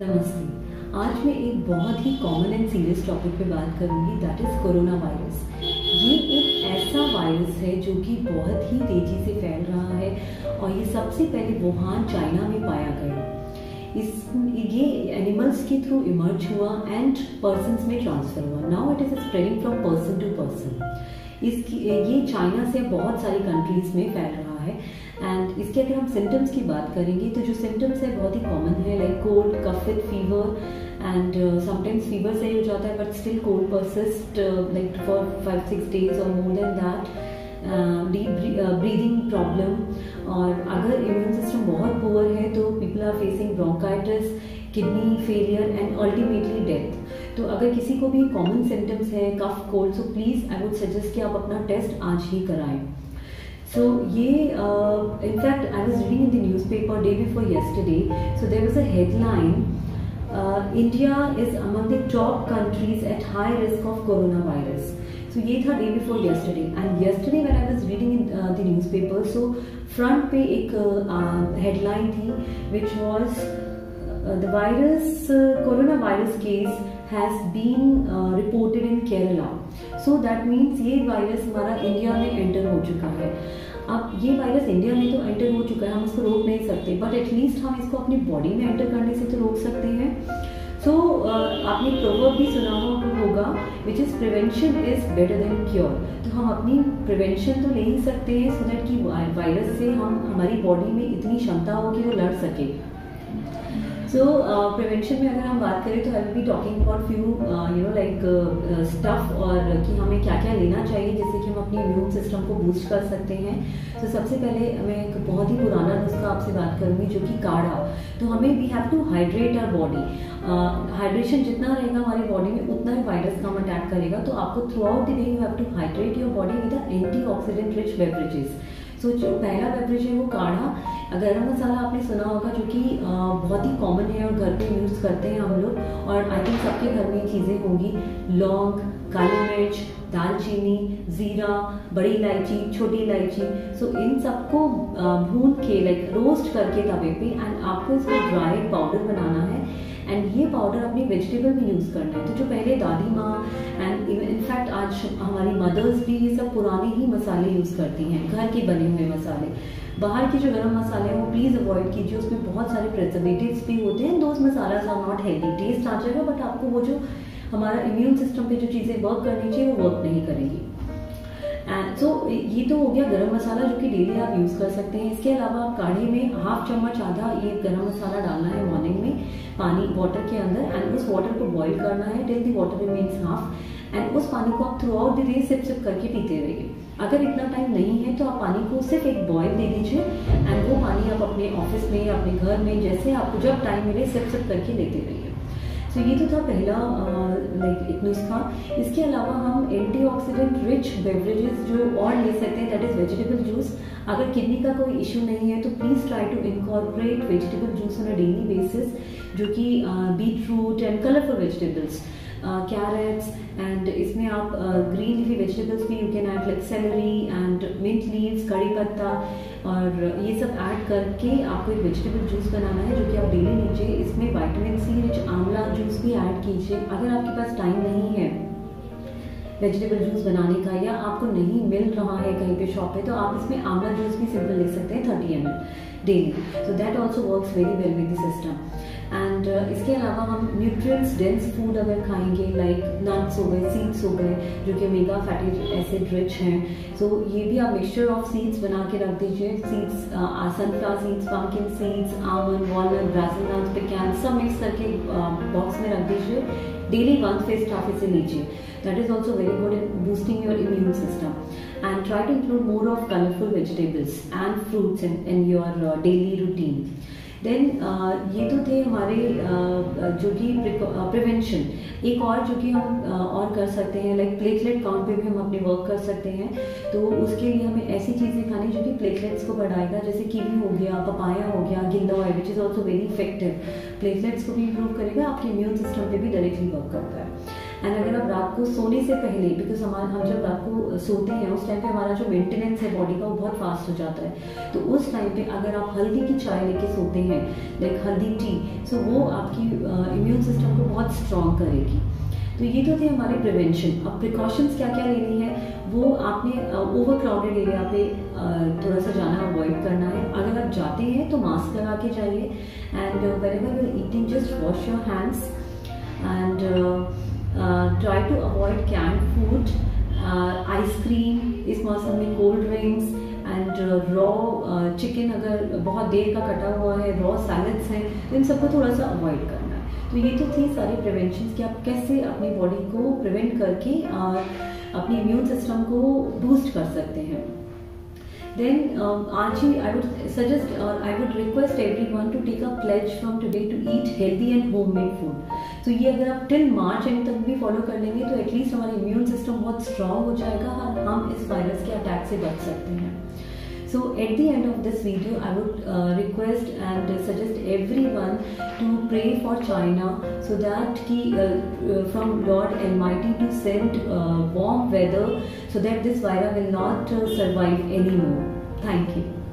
नमस्ते आज मैं एक बहुत ही कॉमन एंड सीरियस टॉपिक पे बात करूँगी दैट इज़ कोरोना वायरस ये एक ऐसा वायरस है जो कि बहुत ही तेज़ी से फैल रहा है और ये सबसे पहले वुहान, चाइना में पाया गया। इस, ये एनिमल्स के थ्रू इमर्ज हुआ एंड पर्सन में ट्रांसफ़र हुआ। Now it is spreading from person to person इसकी, ये चाइना से बहुत सारी कंट्रीज़ में फैल रहा है। एंड इसके अगर हम सिम्टम्स की बात करेंगे तो जो सिम्टम्स है बहुत ही कॉमन है लाइक कोल्ड कफित फीवर एंड समटाइम्स फीवर सही हो जाता है but still cold persist like for five six days और more than that deep breathing problem और अगर इम्यून सिस्टम बहुत पुअर है तो people are facing bronchitis kidney failure and ultimately death तो अगर किसी को भी कॉमन सिम्टम्स है cough cold so please I would suggest कि आप अपना टेस्ट आज ही कराएँ। सो so, ये in fact I was reading the news day before yesterday so there was a headline India is among the top countries at high risk of corona virus so ये था day before yesterday and yesterday when I was reading in the news so front पे एक headline uh, थी which was the virus corona virus case been uh, reported in Kerala. So that means ये virus हमारा India में enter हो चुका है। अब ये वायरस इंडिया में तो एंटर हो चुका है हम इसको रोक नहीं सकते। बट एटलीस्ट हम इसको अपनी बॉडी में एंटर करने से तो रोक सकते हैं। सो so, uh, आपने प्रोवर्ब भी सुना होगा which is prevention is better than cure तो हम अपनी प्रिवेंशन तो ले ही सकते हैं सो दैट कि वायरस से हम हमारी बॉडी में इतनी क्षमता हो कि वो लड़ सके। सो प्रिवेंशन में अगर हम बात करें तो I will be talking about few you know like stuff और कि हमें क्या क्या लेना चाहिए जिससे कि हम अपनी इम्यून सिस्टम को बूस्ट कर सकते हैं। तो सबसे पहले मैं एक बहुत ही पुराना नुस्खा आपसे बात करूँगी जो कि काढ़ा। तो हमें we have to hydrate our body hydration जितना रहेगा हमारी बॉडी में, उतना ही वायरस का हम अटैक करेगा। तो आपको throughout the day you have to hydrate your body with antioxidant rich beverages so जो पहला बेवरेज है वो काढ़ा। गरम मसाला आपने सुना होगा, जो कि बहुत ही कॉमन है और घर पे यूज़ करते हैं हम लोग, और आई थिंक सबके घर में चीज़ें होंगी। लौंग, काली मिर्च, दालचीनी, ज़ीरा, बड़ी इलायची, छोटी इलायची। सो इन सबको भून के लाइक रोस्ट करके तवे पे एंड आपको इसको ड्राई पाउडर बनाना है। एंड ये पाउडर अपनी वेजिटेबल में यूज़ करना है। तो जो पहले दादी माँ एंड इवन इनफैक्ट आज हमारी मदर्स भी ये सब पुराने ही मसाले यूज़ करती हैं। घर के बने हुए मसाले। बाहर के जो गर्म मसाले हैं, वो प्लीज़ अवॉइड कीजिए। उसमें बहुत सारे प्रिजर्वेटिव्स भी होते हैं। Those masala are not healthy taste आ जाएगा बट आपको वो जो हमारा इम्यून सिस्टम पे जो चीज़ें वर्क करनी चाहिए, वो वर्क नहीं करेंगी। एंड सो so, ये तो हो गया गरम मसाला जो कि डेली आप यूज़ कर सकते हैं। इसके अलावा आप काढ़े में हाफ़ चम्मच आधा ये गरम मसाला डालना है मॉर्निंग में पानी वाटर के अंदर एंड उस वाटर को बॉईल करना है till the water means half and उस पानी को आप throughout the day sip sip करके पीते रहिए। अगर इतना टाइम नहीं है तो आप पानी को सिर्फ़ एक बॉयल दे दीजिए एंड वो पानी आप अपने ऑफ़िस में अपने घर में जैसे आपको जब टाइम मिले सिप सिप करके लेते रहिए। So, ये तो था पहला लाइक एक नुस्खा इसके अलावा हम एंटीऑक्सीडेंट रिच बेवरेजेस जो और ले सकते हैं दैट इज़ वेजिटेबल जूस अगर किडनी का कोई इशू नहीं है तो please try to incorporate vegetable juice on a daily basis जो कि beetroot and colourful vegetables carrots and इसमें आप ग्रीन लिफी वेजिटेबल्स भी you can add like celery and mint leaves कड़ी पत्ता, और ये सब ऐड करके आपको एक वेजिटेबल जूस बनाना है, जो कि आप डेली लीजिए। इसमें वाइटामिन सी रिच आंवला जूस भी ऐड कीजिए, अगर आपके पास टाइम नहीं है वेजिटेबल जूस बनाने का या आपको नहीं मिल रहा कहीं पे शॉप पे तो आप इसमें आंवला जूस भी सिंपल लिख सकते हैं thirty M daily so that also works very well with the system and इसके अलावा हम न्यूट्रिएंट्स डेंस फ़ूड अगर खाएँगे लाइक नट्स हो गए सीड्स हो गए जो कि मेगा फैटी एसिड रिच हैं सो so, ये भी आप मिक्सचर ऑफ़ सीड्स बना के रख दीजिए. Seeds sunflower seeds pumpkin seeds almond walnut Brazil nuts pecan सब मिक्स करके बॉक्स में रख दीजिए. डेली वन फेस्ट आप इसे लीजिए. That is also very good in boosting your immune system and try to include more of colourful vegetables and fruits in in your daily routine then uh, ये तो थे हमारे uh, जो कि prevention एक और जो कि हम uh, और कर सकते हैं लाइक प्लेटलेट काउंट पे भी हम अपने वर्क कर सकते हैं। तो उसके लिए हमें ऐसी चीज़ें खानी जो कि प्लेटलेट्स को बढ़ाएगा जैसे कीवी हो गया पपाया हो गया गिंदा oil which is also very effective platelets को भी इम्प्रूव करेगा आपके इम्यून सिस्टम पे भी डायरेक्टली वर्क करता है। एंड अगर आप रात को सोने से पहले बिकॉज़ हमारे हम जब रात को सोते हैं, उस टाइम पे हमारा जो मेंटेनेंस है बॉडी का, वो बहुत फास्ट हो जाता है। तो उस टाइम पे अगर आप हल्दी की चाय लेके सोते हैं लाइक हल्दी टी सो वो आपकी इम्यून सिस्टम को बहुत स्ट्रॉन्ग करेगी। तो ये तो थे हमारे प्रिवेंशन अब प्रिकॉशंस क्या क्या लेनी है? वो आपने ओवर क्राउडेड एरिया पे थोड़ा सा जाना अवॉइड करना है। अगर आप जाते हैं तो मास्क लगा के जाइए। And wherever you're eating just wash your hands and try to avoid canned food ice cream इस मौसम में cold drinks and raw chicken अगर बहुत देर का कटा हुआ है रॉ सैलड्स हैं तो इन सबको थोड़ा सा अवॉइड करना है। तो ये तो थी सारी प्रिवेंशन कि आप कैसे अपनी बॉडी को प्रिवेंट करके और अपने इम्यून सिस्टम को बूस्ट कर सकते हैं। Then um, Archie, I would suggest or I would request everyone to take a pledge from today to eat healthy and homemade food. तो ये अगर आप टिल मार्च एंड तक भी फॉलो कर लेंगे तो एटलीस्ट हमारा इम्यून सिस्टम बहुत स्ट्रांग हो जाएगा और हम इस वायरस के अटैक से बच सकते हैं So at the end of this video, I would uh, request and suggest everyone to pray for China so that he, uh, uh, from Lord Almighty to send warm weather so that this virus will not survive anymore. Thank you.